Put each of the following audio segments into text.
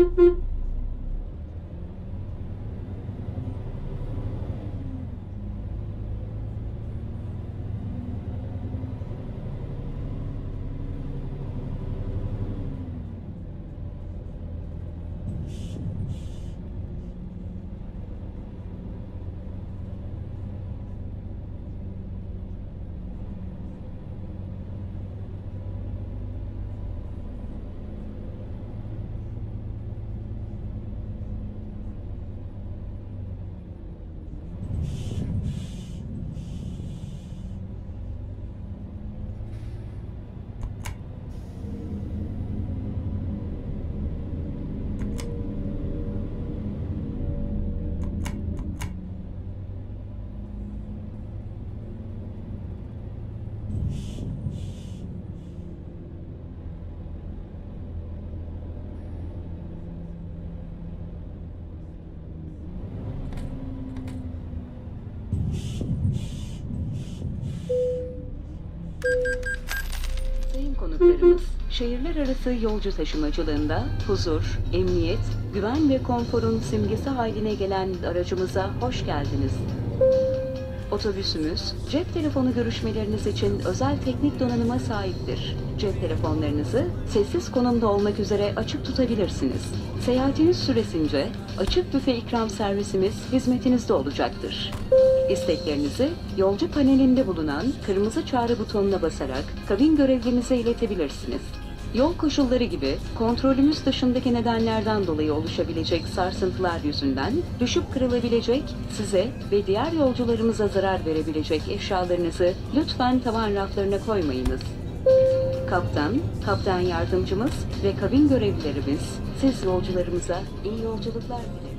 Mm-hmm. Şehirler arası yolcu taşımacılığında huzur, emniyet, güven ve konforun simgesi haline gelen aracımıza hoş geldiniz. Otobüsümüz, cep telefonu görüşmeleriniz için özel teknik donanıma sahiptir. Cep telefonlarınızı sessiz konumda olmak üzere açık tutabilirsiniz. Seyahatiniz süresince açık büfe ikram servisimiz hizmetinizde olacaktır. İsteklerinizi yolcu panelinde bulunan kırmızı çağrı butonuna basarak kabin görevlimize iletebilirsiniz. Yol koşulları gibi kontrolümüz dışındaki nedenlerden dolayı oluşabilecek sarsıntılar yüzünden düşüp kırılabilecek, size ve diğer yolcularımıza zarar verebilecek eşyalarınızı lütfen tavan raflarına koymayınız. Kaptan, kaptan yardımcımız ve kabin görevlilerimiz siz yolcularımıza iyi yolculuklar diler.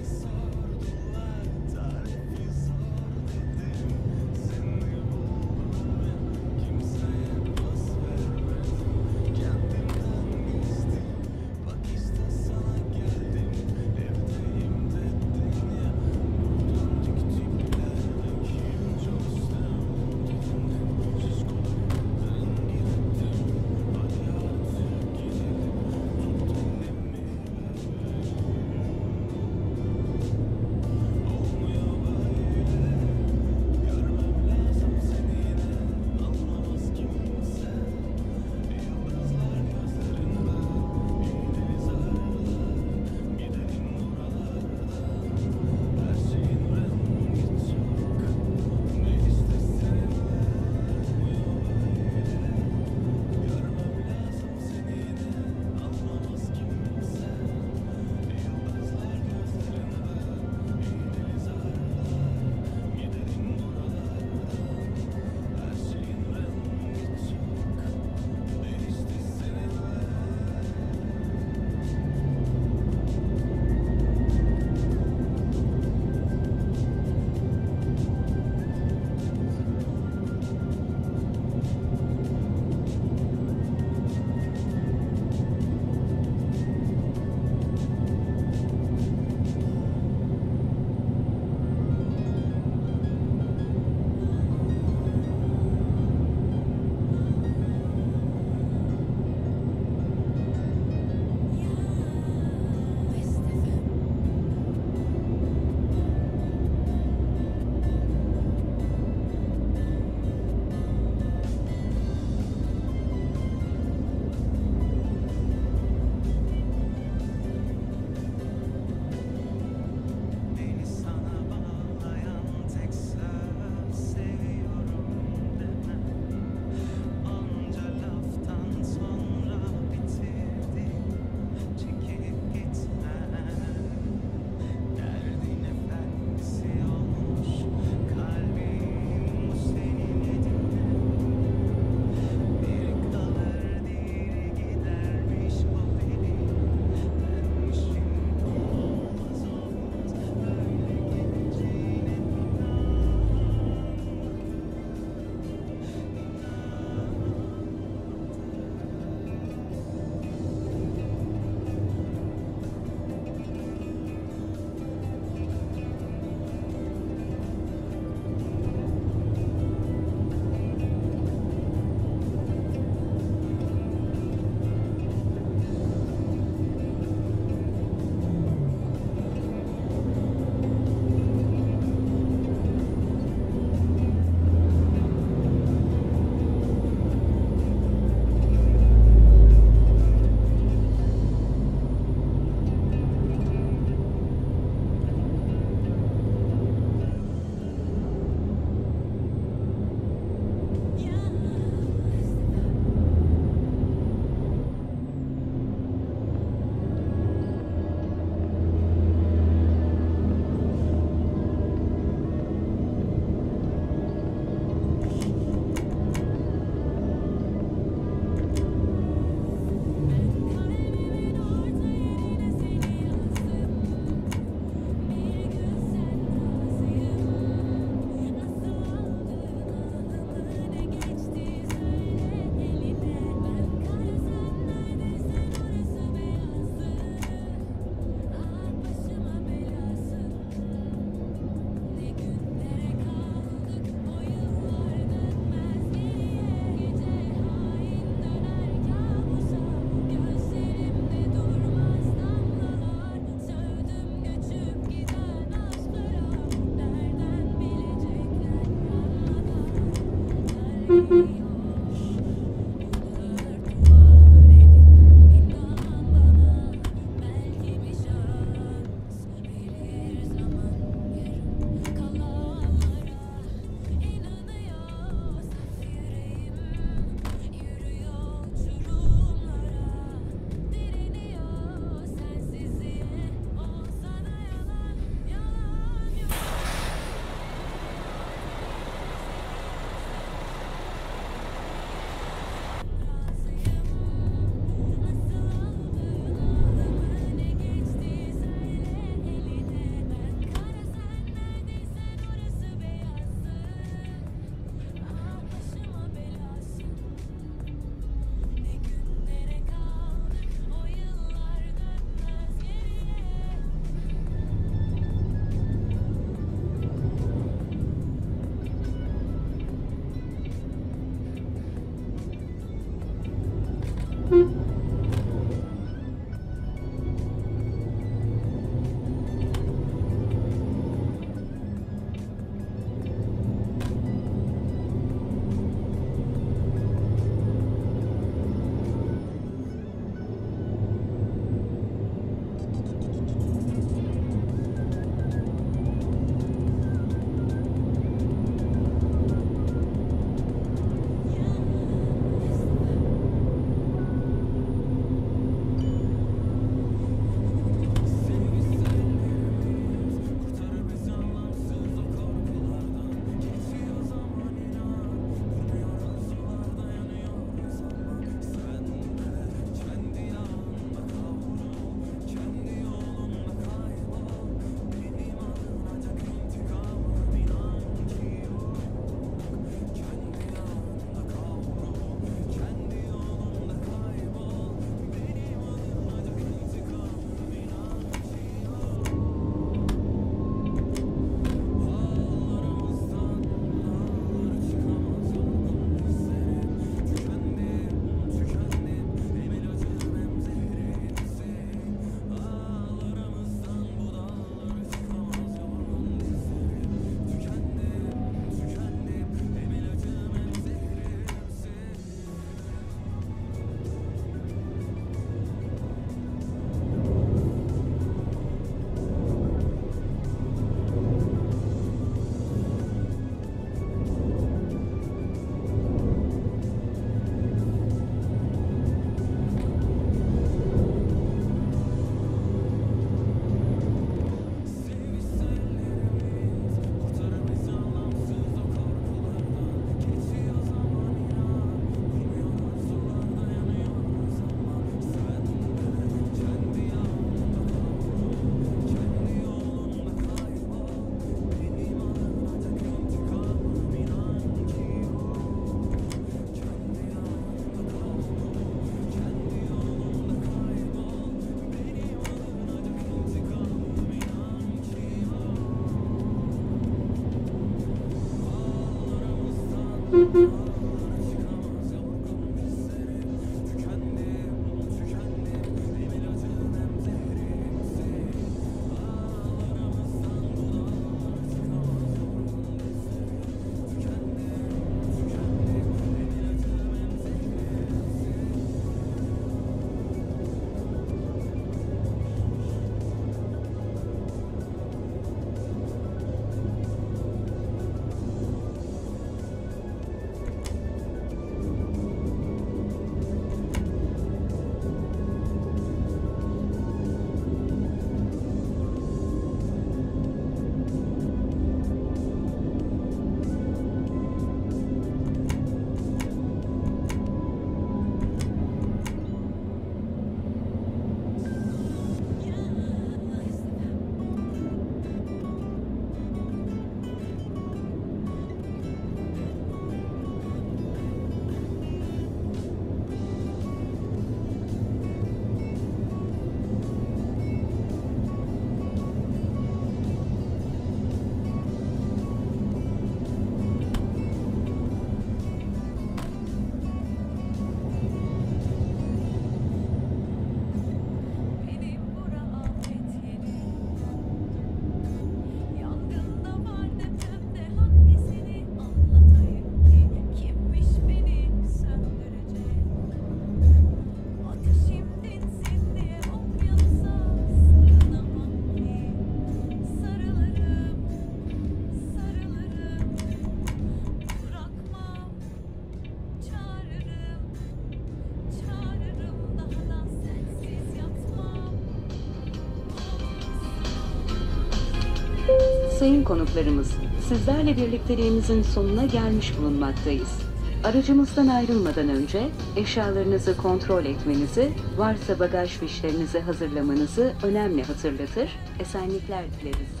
Sayın konuklarımız, sizlerle birlikteliğimizin sonuna gelmiş bulunmaktayız. Aracımızdan ayrılmadan önce eşyalarınızı kontrol etmenizi, varsa bagaj fişlerinizi hazırlamanızı önemli hatırlatır, esenlikler dileriz.